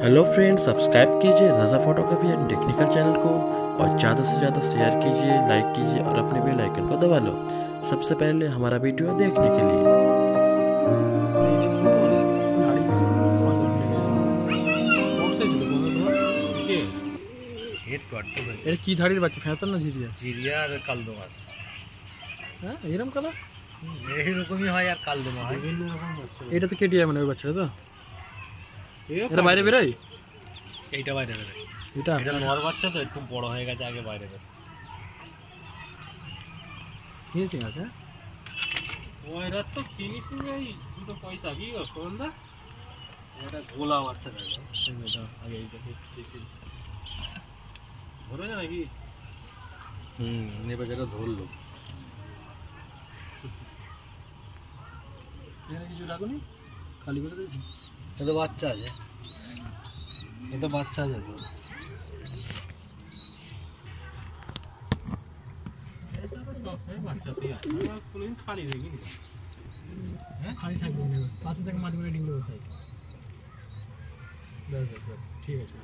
Hello friends subscribe कीजिए Raza photography and technical channel को और ज़्यादा से ज़्यादा शेयर कीजिए लाइक कीजिए और अपने बेल आइकन को दबा लो सबसे पहले हमारा वीडियो देखने के लिए এটা কি ধাড়ির বাচ্চা ফ্যাশন না ঝিরিয়া জিরিয়া আর কালদোমা হ্যাঁ এরম কালার এইরকমই হয় আর কালদোমা হয় এটা তো কেটিএম মানে ওই বাচ্চাটা তো এটা বাইরে বেরোয়? এইটা বাইরে বেরোয়। এটা? এটা নর বাচ্চা তো একটু বড় হয়ে গেছে আগে বাইরে বেরোয়। ফিনিশিং আছে ওইরা তো ফিনিশিং এই দুটো পয়সা কি গো সন্ধ্যা এটা গোলা বাচ্চা দেখো এটা আগে এইটা দেখি ধরে না নাকি? হুম নেবে যেটা ধরলো। কিছু রাখুনি খালি করে দিয়েছি। এ তো বাচ্চা আছে এ তো বাচ্চা আছে তো খালি দেখিনি খালি থাকবে না পাশে থেকে মাঝে মাঝে ডিঙ্গলে বসাই ব্যাস ব্যাস ব্যাস ঠিক আছে